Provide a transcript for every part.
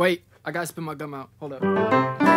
Wait, I gotta spit my gum out. Hold up.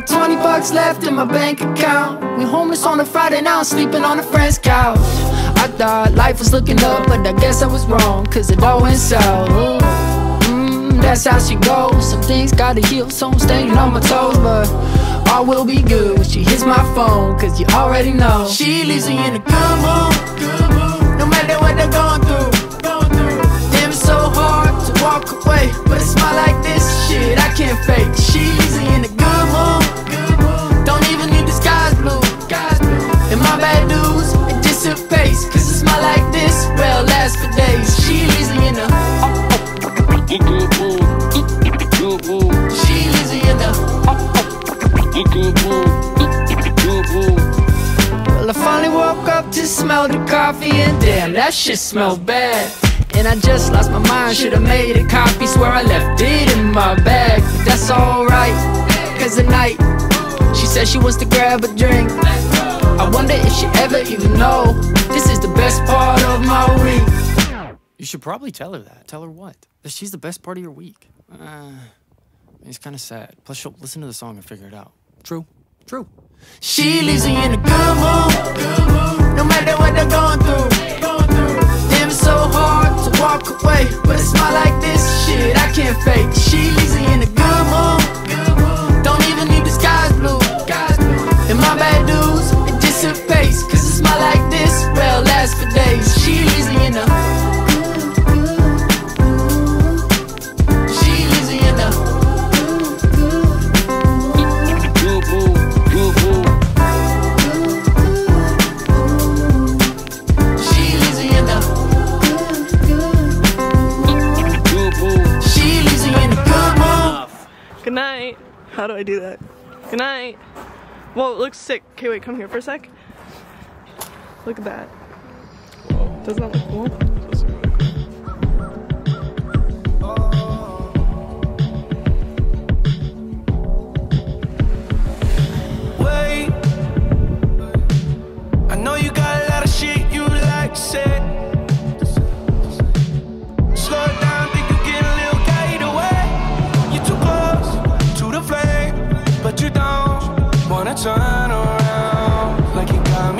Got 20 bucks left in my bank account. We homeless on a Friday now, sleeping on a friend's couch. I thought life was looking up, but I guess I was wrong, cause it all went south. Mm, that's how she goes. Some things gotta heal, so I'm staying on my toes, but all will be good when she hits my phone, cause you already know. She leaves me in a good mood, no matter what they're going through. Finally woke up to smell the coffee, and damn, that shit smells bad. And I just lost my mind, should've made a copy, swear I left it in my bag. That's alright, cause at night, she said she wants to grab a drink. I wonder if she ever even know this is the best part of my week. You should probably tell her that. Tell her what? That she's the best part of your week. Uh, it's kind of sad. Plus, she'll listen to the song and figure it out. True. True. She leaves me in a good mood, no matter what they're going through. Damn, it's so hard to walk away, but a smile like this, shit, I can't fake. She leaves me in a How do I do that? Good night. Whoa, it looks sick. Okay, wait, come here for a sec. Look at that. Doesn't that look cool?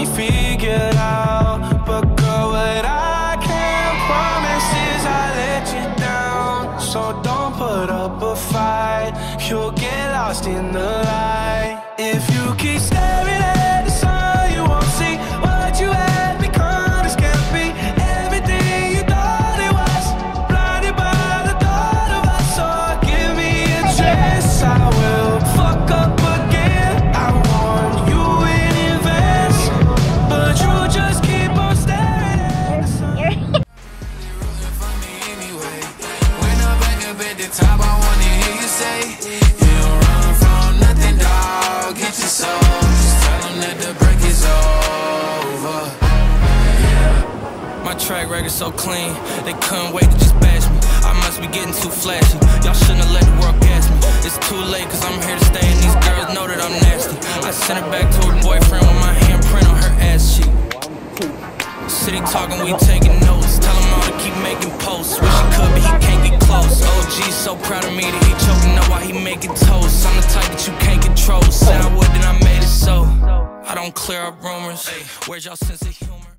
Me figured out. But girl, what I can't promise is I let you down. So don't put up a fight. You'll get lost in the light if you keep staring at the sun. You won't see what you had become. This can't be everything you thought it was. Blinded by the thought of us. So give me a chance. I will at the top, I wanna hear you say, You don't run from nothing, dog. Get your soul. Just tell 'em that the break is over. My track record so clean, they couldn't wait to just bash me. I must be getting too flashy. Y'all shouldn't have let the world gas me. It's too late, cause I'm here to stay, and these girls know that I'm nasty. I sent her back to her boyfriend with my handprint on her ass cheek. City talking, we taking notes. Tell him all to keep making posts. Wish he could, but he can't get close. OG so proud of me that he choking up while he making toast. I'm the type that you can't control. Said I would, then I made it so. I don't clear up rumors. Where's y'all sense of humor?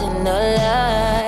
Got lost in